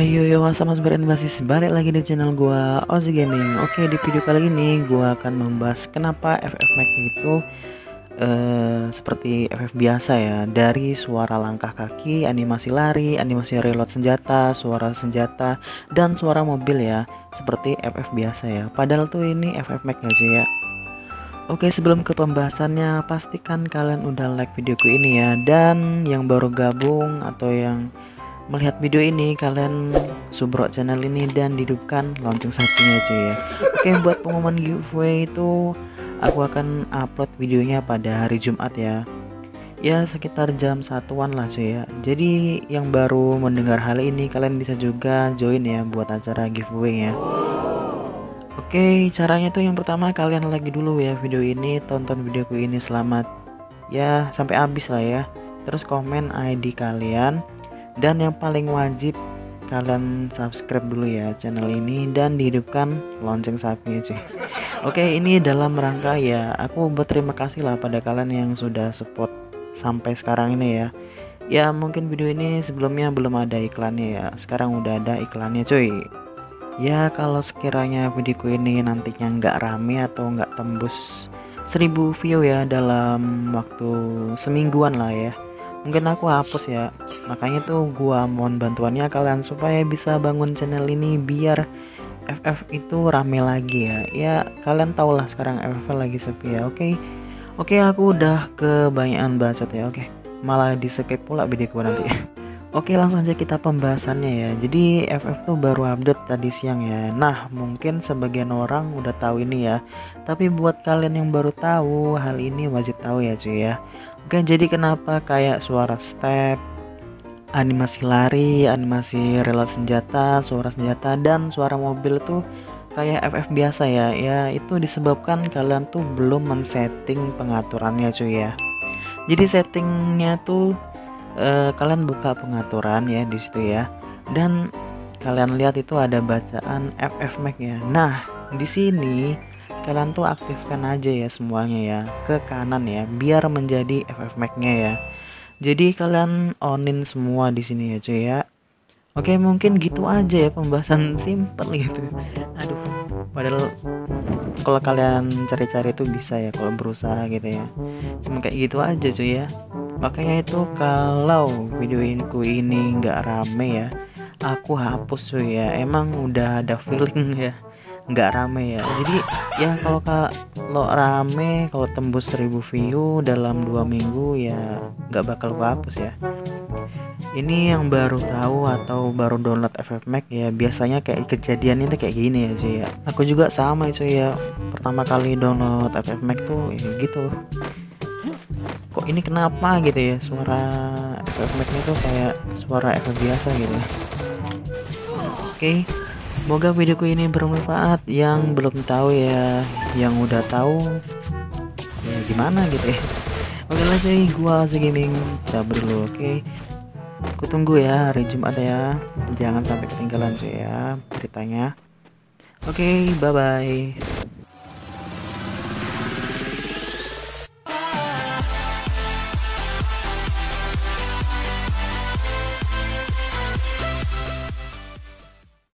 Ayo yo masa mas beran basis balik lagi di channel gua Ozi Gaming. Oke di video kali ini gua akan membahas kenapa FF Max itu uh, seperti FF biasa ya dari suara langkah kaki, animasi lari, animasi reload senjata, suara senjata dan suara mobil ya seperti FF biasa ya. Padahal tuh ini FF Max aja ya. Oke sebelum ke pembahasannya pastikan kalian udah like videoku ini ya dan yang baru gabung atau yang melihat video ini kalian subrok channel ini dan hidupkan lonceng satunya aja ya. Oke buat pengumuman giveaway itu aku akan upload videonya pada hari Jumat ya. Ya sekitar jam satuan lah cuy ya. Jadi yang baru mendengar hal ini kalian bisa juga join ya buat acara giveaway ya. Oke caranya tuh yang pertama kalian lagi dulu ya video ini tonton videoku ini selamat ya sampai habis lah ya. Terus komen ID kalian dan yang paling wajib kalian subscribe dulu ya channel ini dan dihidupkan lonceng sapinya cuy. Oke ini dalam rangka ya aku berterima kasih lah pada kalian yang sudah support sampai sekarang ini ya. Ya mungkin video ini sebelumnya belum ada iklannya ya. Sekarang udah ada iklannya cuy. Ya kalau sekiranya videoku ini nantinya nggak rame atau nggak tembus 1000 view ya dalam waktu semingguan lah ya mungkin aku hapus ya. Makanya tuh gua mohon bantuannya kalian supaya bisa bangun channel ini biar FF itu rame lagi ya. Ya kalian tau lah sekarang FF lagi sepi ya oke? Oke aku udah kebanyakan bacot ya oke? Malah di skip pula videoku nanti Oke langsung aja kita pembahasannya ya. Jadi FF tuh baru update tadi siang ya. Nah mungkin sebagian orang udah tahu ini ya. Tapi buat kalian yang baru tahu hal ini wajib tahu ya cuy ya. Oke jadi kenapa kayak suara step Animasi lari, animasi relat senjata, suara senjata dan suara mobil tuh kayak FF biasa ya? Ya itu disebabkan kalian tuh belum men-setting pengaturannya cuy ya. Jadi settingnya tuh uh, kalian buka pengaturan ya di situ ya. Dan kalian lihat itu ada bacaan FF Max ya. Nah di sini kalian tuh aktifkan aja ya semuanya ya ke kanan ya biar menjadi FF Max nya ya. Jadi kalian onin semua di sini ya cuy ya. Oke mungkin gitu aja ya pembahasan simple gitu. Aduh padahal kalau kalian cari-cari itu bisa ya kalau berusaha gitu ya. Cuma kayak gitu aja cuy ya makanya itu kalau video ini nggak rame ya aku hapus cuy ya. Emang udah ada feeling ya. Nggak rame ya. Jadi ya kalau kalau rame kalau tembus 1000 view dalam dua minggu ya nggak bakal gua hapus ya. Ini yang baru tahu atau baru download FF Max ya biasanya kayak kejadian ini kayak gini ya cuy ya. Aku juga sama cuy ya. Pertama kali download FF Max tuh ya gitu kok ini kenapa gitu ya? Suara efek-efeknya tuh kayak suara efek biasa gitu oke okay. semoga videoku ini bermanfaat. Yang belum tahu ya yang udah tahu ya gimana gitu ya. Oke lah cuy gua gaming cabut dulu oke. Okay. aku tunggu ya hari Jumat ya. Jangan sampai ketinggalan cuy ya beritanya oke okay, bye bye